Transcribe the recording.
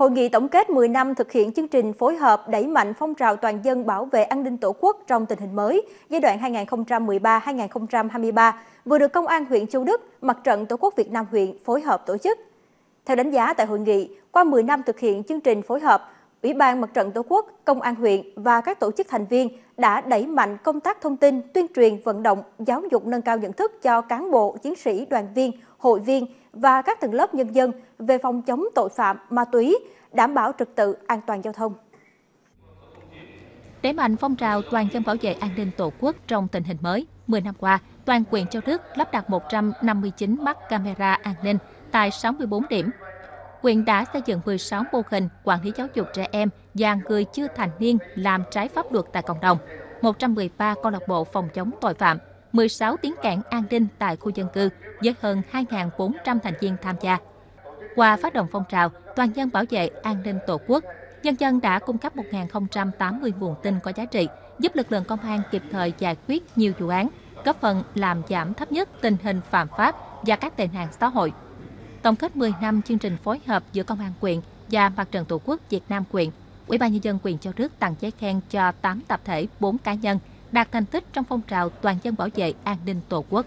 Hội nghị tổng kết 10 năm thực hiện chương trình phối hợp đẩy mạnh phong trào toàn dân bảo vệ an ninh Tổ quốc trong tình hình mới giai đoạn 2013-2023 vừa được Công an huyện Châu Đức, Mặt trận Tổ quốc Việt Nam huyện phối hợp tổ chức. Theo đánh giá tại hội nghị, qua 10 năm thực hiện chương trình phối hợp, Ủy ban Mặt trận Tổ quốc, Công an huyện và các tổ chức thành viên đã đẩy mạnh công tác thông tin, tuyên truyền, vận động, giáo dục nâng cao nhận thức cho cán bộ, chiến sĩ, đoàn viên, hội viên và các tầng lớp nhân dân về phòng chống tội phạm, ma túy, đảm bảo trật tự an toàn giao thông. Đẩy mạnh phong trào toàn dân bảo vệ an ninh Tổ quốc trong tình hình mới, 10 năm qua, toàn quyền Châu Đức lắp đặt 159 mắt camera an ninh tại 64 điểm. Huyện đã xây dựng 16 mô hình quản lý giáo dục trẻ em và người chưa thành niên làm trái pháp luật tại cộng đồng, 113 câu lạc bộ phòng chống tội phạm, 16 tiếng cảng an ninh tại khu dân cư với hơn 2.400 thành viên tham gia. Qua phát động phong trào toàn dân bảo vệ an ninh Tổ quốc, nhân dân đã cung cấp 1.080 nguồn tin có giá trị, giúp lực lượng công an kịp thời giải quyết nhiều vụ án, góp phần làm giảm thấp nhất tình hình phạm pháp và các tệ nạn xã hội. Tổng kết 10 năm chương trình phối hợp giữa Công an quyện và Mặt trận Tổ quốc Việt Nam quyện, Ủy ban nhân dân quyện Châu Đức tặng giấy khen cho 8 tập thể, 4 cá nhân đạt thành tích trong phong trào toàn dân bảo vệ an ninh Tổ quốc.